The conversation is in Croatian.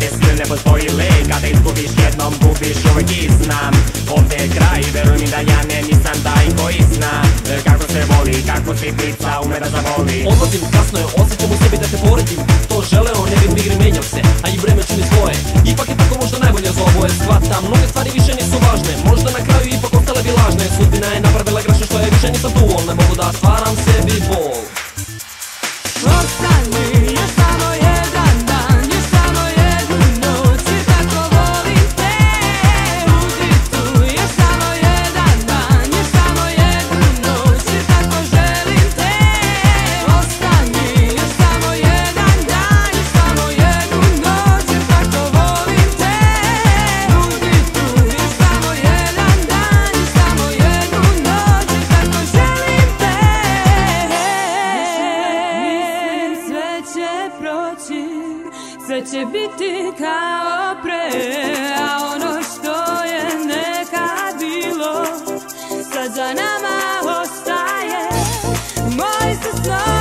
te sile ne postoji lek Kada izgubiš jednom gubiš uvijek i znam Ovdje je kraj, veruj mi da ja ne nisam taj koji zna. Kako se voli, kako si pizza ume da zavoli. Odlazim, kasno je, osjećam u sebi da te poredim. To želeo, ne bi igri menjao se, a i vreme čini svoje. Ipak je tako možda najbolje za oboje. Shvatam Mnoge stvari više nisu važne, možda na kraju ipak ostale bi lažne. Sudbina je napravila grešno što je više nisam tu. Ne mogu da stvaram proći Sve će biti kao pre A ono što je nekad bilo Sad za nama ostaje. Moji su snovi